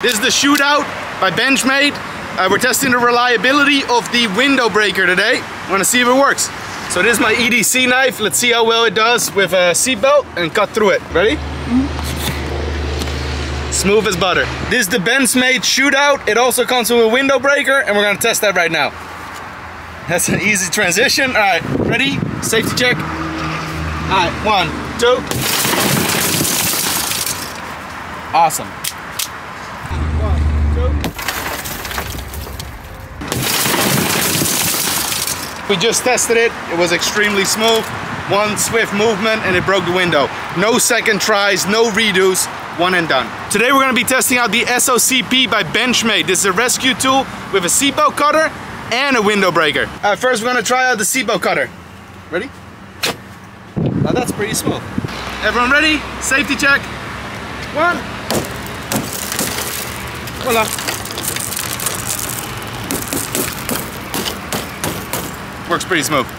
This is the shootout by Benchmade. Uh, we're testing the reliability of the window breaker today. I want to see if it works. So this is my EDC knife. Let's see how well it does with a seatbelt and cut through it. Ready? Smooth as butter. This is the Benchmade shootout. It also comes with a window breaker and we're gonna test that right now. That's an easy transition. All right, ready? Safety check. All right, one, two. Awesome. We just tested it. It was extremely smooth. One swift movement and it broke the window. No second tries, no redos, one and done. Today we're gonna be testing out the SOCP by Benchmade. This is a rescue tool with a seatbelt cutter and a window breaker. All right, first we're gonna try out the seatbelt cutter. Ready? Now that's pretty smooth. Everyone ready? Safety check. One. Voila. Works pretty smooth.